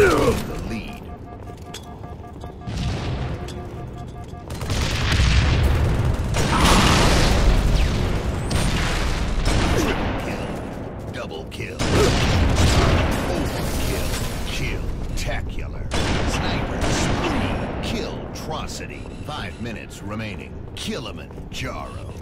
the lead. Triple kill. Double kill. Overkill. Kill. Tacular. Sniper spree. Kill. Atrocity. Five minutes remaining. Kilimanjaro.